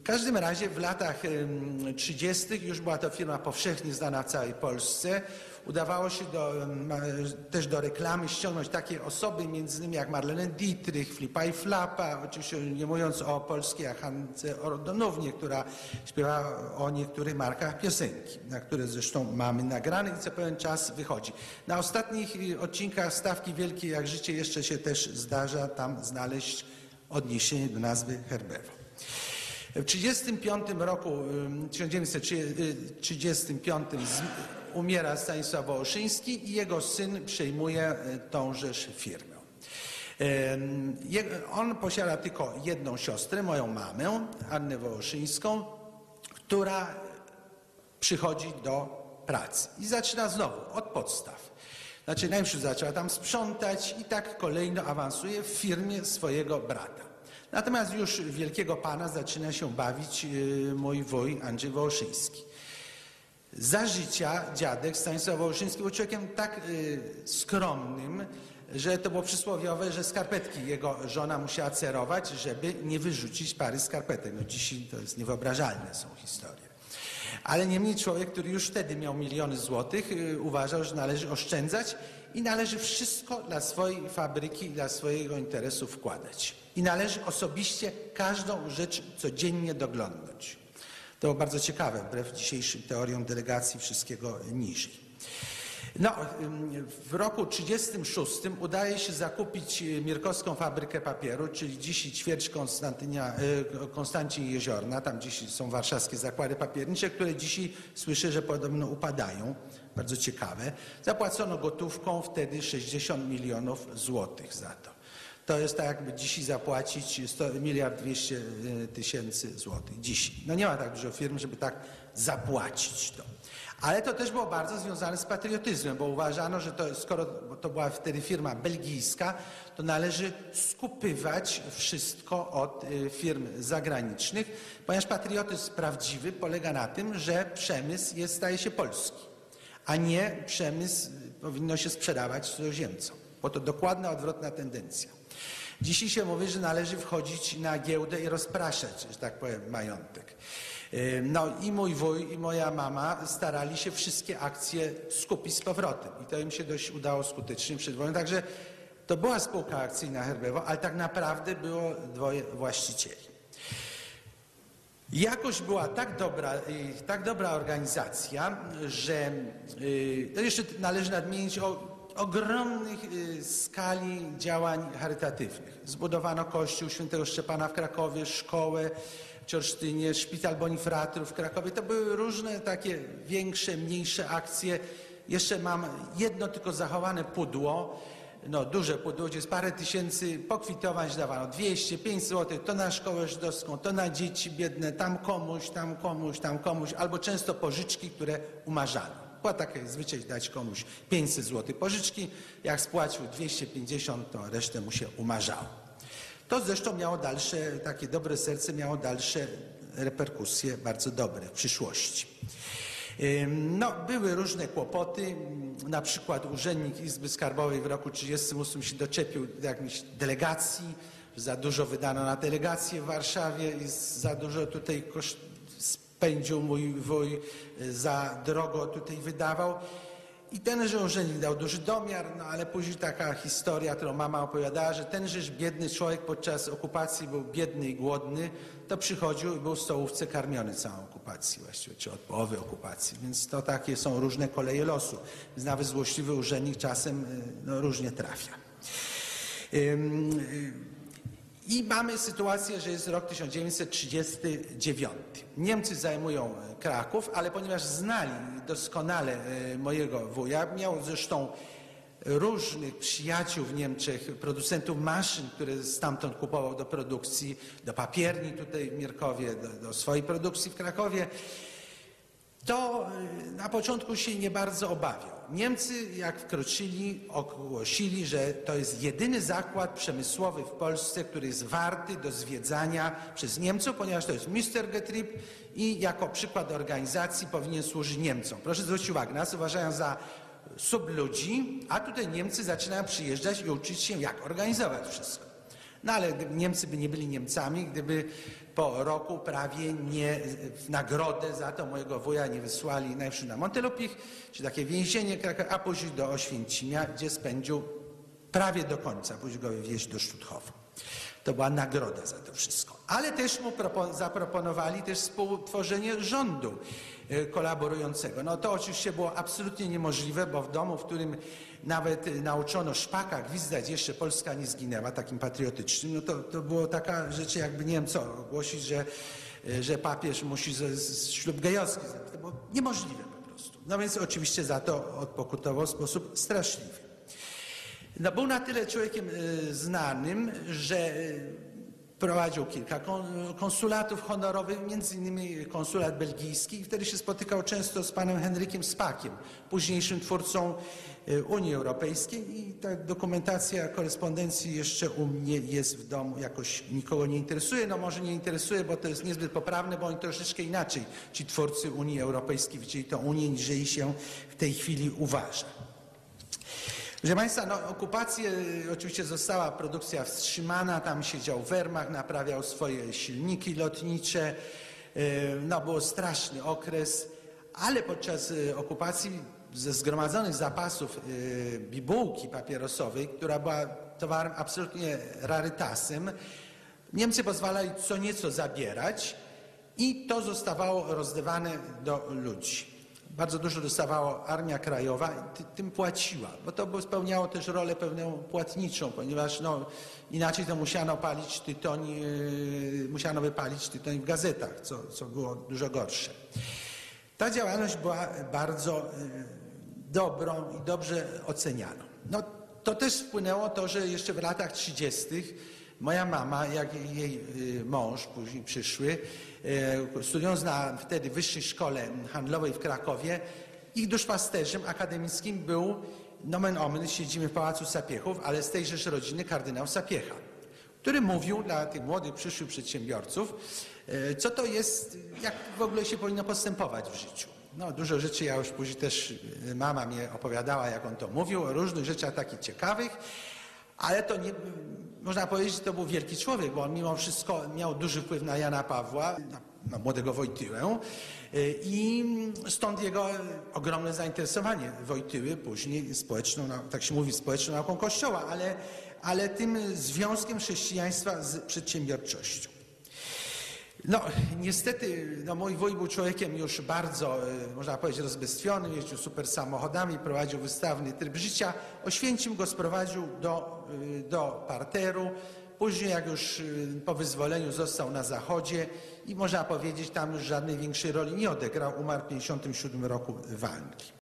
W każdym razie w latach em, 30. już była to firma powszechnie znana w całej Polsce. Udawało się do, też do reklamy ściągnąć takie osoby, między innymi jak Marlene Dietrich, Flipa i Flapa, oczywiście nie mówiąc o polskiej Hance Ordonównie, która śpiewa o niektórych markach piosenki, na które zresztą mamy nagrane i co pewien czas wychodzi. Na ostatnich odcinkach Stawki Wielkiej jak życie jeszcze się też zdarza tam znaleźć odniesienie do nazwy Herbewo. W 1935 roku, ym, 1935 z- umiera Stanisław Wołoszyński i jego syn przejmuje y, tążeż firmę. On posiada tylko jedną siostrę, moją mamę, Annę Wołoszyńską, która przychodzi do pracy i zaczyna znowu od podstaw. Znaczy najpierw zaczęła tam sprzątać i tak kolejno awansuje w firmie swojego brata. Natomiast już wielkiego pana zaczyna się bawić yy, mój wuj Andrzej Wołoszyński. Za życia dziadek Stanisław Wołoszyński był człowiekiem tak y, skromnym, że to było przysłowiowe, że skarpetki jego żona musiała cerować, żeby nie wyrzucić pary skarpetek. No dzisiaj to jest niewyobrażalne są historie. Ale niemniej człowiek, który już wtedy miał miliony złotych, y, uważał, że należy oszczędzać i należy wszystko dla swojej fabryki, dla swojego interesu wkładać. I należy osobiście każdą rzecz codziennie doglądać. To było bardzo ciekawe, wbrew dzisiejszym teoriom delegacji wszystkiego niżej. No, w roku 1936 udaje się zakupić y, Mirkowską fabrykę papieru, czyli dzisiaj ćwierć Konstantynia, y, Konstancin Jeziorna, tam dziś są warszawskie zakłady papiernicze, które dzisiaj słyszę, że podobno upadają. Bardzo ciekawe. Zapłacono gotówką wtedy 60 milionów złotych za to. To jest tak, jakby dzisiaj zapłacić 100, miliard 200 y, tysięcy złotych. Dzisiaj. No nie ma tak dużo firm, żeby tak zapłacić to. Ale to też było bardzo związane z patriotyzmem, bo uważano, że to, skoro to była wtedy firma belgijska, to należy skupywać wszystko od y, firm zagranicznych, ponieważ patriotyzm prawdziwy polega na tym, że przemysł jest, staje się polski, a nie przemysł powinno się sprzedawać cudzoziemcom, bo to dokładna odwrotna tendencja. Dzisiaj się mówi, że należy wchodzić na giełdę i rozpraszać, że tak powiem, majątek. Yy, No i mój wuj i moja mama starali się wszystkie akcje skupić z powrotem i to im się dość udało skutecznie przed wojną. Także to była spółka akcyjna Herbewo, ale tak naprawdę było dwoje właścicieli. Jakoś była tak dobra, y, tak dobra organizacja, że y, to jeszcze należy nadmienić o ogromnych y, skali działań charytatywnych. Zbudowano kościół świętego Szczepana w Krakowie, szkołę w Ciorsztynie, szpital Bonifratrów w Krakowie. To były różne takie większe, mniejsze akcje. Jeszcze mam jedno tylko zachowane pudło, no, duże pudło, gdzie jest parę tysięcy pokwitowań dawano, 200, 5 zł, to na szkołę żydowską, to na dzieci biedne, tam komuś, tam komuś, tam komuś, albo często pożyczki, które umarzano. Była taka zwyczaj dać komuś 500 zł pożyczki, jak spłacił 250, to resztę mu się umarzało. To zresztą miało dalsze, takie dobre serce miało dalsze reperkusje bardzo dobre w przyszłości. No, były różne kłopoty. Na przykład urzędnik Izby Skarbowej w roku 1938 się doczepił jakiejś delegacji. Za dużo wydano na delegację w Warszawie i za dużo tutaj koszt spędził mój wuj, y, za drogo tutaj wydawał. I tenże urzędnik dał duży domiar, no ale później taka historia, którą mama opowiadała, że tenżeż biedny człowiek podczas okupacji był biedny i głodny, to przychodził i był w stołówce karmiony całą okupację właściwie, czy od połowy okupacji. Więc to takie są różne koleje losu. Więc nawet złośliwy urzędnik czasem y, no, różnie trafia. Y, i mamy sytuację, że jest rok 1939. Niemcy zajmują e, Kraków, ale ponieważ znali doskonale e, mojego wuja, miał zresztą różnych przyjaciół w Niemczech, producentów maszyn, które stamtąd kupował do produkcji, do papierni tutaj w Mierkowie, do, do swojej produkcji w Krakowie, to y, na początku się nie bardzo obawiał. Niemcy, jak wkroczyli, ogłosili, że to jest jedyny zakład przemysłowy w Polsce, który jest warty do zwiedzania przez Niemców, ponieważ to jest Mr. Getrip i jako przykład organizacji powinien służyć Niemcom. Proszę zwrócić uwagę, nas uważają za subludzi, a tutaj Niemcy zaczynają przyjeżdżać i uczyć się, jak organizować wszystko. No ale Niemcy by nie byli Niemcami, gdyby po roku prawie nie w nagrodę za to mojego wuja nie wysłali najpierw na Montelupich, czy takie więzienie, a później do Oświęcimia, gdzie spędził prawie do końca, później go wywieźć do Stutthofa. To była nagroda za to wszystko. Ale też mu propo- zaproponowali też współtworzenie rządu e, kolaborującego. No to oczywiście było absolutnie niemożliwe, bo w domu, w którym nawet e, nauczono szpaka gwizdać, jeszcze Polska nie zginęła, takim patriotycznym, no to, to było taka rzecz, jakby nie wiem co, ogłosić, że, e, że papież musi z, z ślub gejowski. To było niemożliwe po prostu. No więc oczywiście za to odpokutował w sposób straszliwy. No, był na tyle człowiekiem y, znanym, że y, prowadził kilka kon- konsulatów honorowych, między innymi konsulat belgijski i wtedy się spotykał często z panem Henrykiem Spakiem, późniejszym twórcą y, Unii Europejskiej i ta dokumentacja korespondencji jeszcze u mnie jest w domu, jakoś nikogo nie interesuje, no może nie interesuje, bo to jest niezbyt poprawne, bo oni troszeczkę inaczej, ci twórcy Unii Europejskiej widzieli to Unię, niżeli się w tej chwili uważa. Proszę Państwa, no, okupację y, oczywiście została produkcja wstrzymana, tam siedział Wehrmacht, naprawiał swoje silniki lotnicze, y, no był straszny okres, ale podczas y, okupacji ze zgromadzonych zapasów bibułki papierosowej, która była towarem absolutnie rarytasem, Niemcy pozwalali co nieco zabierać i to zostawało rozdawane do ludzi. Bardzo dużo dostawała Armia Krajowa i ty, tym płaciła, bo to spełniało też rolę pewną płatniczą, ponieważ no, inaczej to musiano palić tytoń, yy, musiano wypalić tytoń w gazetach, co, co było dużo gorsze. Ta działalność była bardzo yy, dobrą i dobrze ocenianą. No, to też wpłynęło to, że jeszcze w latach 30. moja mama, jak i jej y, mąż, później przyszły, y, studiując na wtedy Wyższej Szkole Handlowej w Krakowie, ich duszpasterzem akademickim był nomen omen, siedzimy w Pałacu Sapiechów, ale z tejżeż rodziny kardynał Sapiecha, który mówił dla tych młodych przyszłych przedsiębiorców, y, co to jest, jak w ogóle się powinno postępować w życiu. No, dużo rzeczy, ja już później też mama mnie opowiadała, jak on to mówił, o różnych rzeczach takich ciekawych, ale to nie, można powiedzieć, że to był wielki człowiek, bo on mimo wszystko miał duży wpływ na Jana Pawła, na, na młodego Wojtyłę i stąd jego ogromne zainteresowanie Wojtyły później społeczną, tak się mówi, społeczną nauką Kościoła, ale, ale tym związkiem chrześcijaństwa z przedsiębiorczością. No, niestety, no, mój wuj był człowiekiem już bardzo, e, można powiedzieć, rozbestwionym, jeździł super samochodami, prowadził wystawny tryb życia. Oświęcim go sprowadził do, e, do parteru. Później, jak już e, po wyzwoleniu został na zachodzie i można powiedzieć, tam już żadnej większej roli nie odegrał, umarł w 1957 roku walki.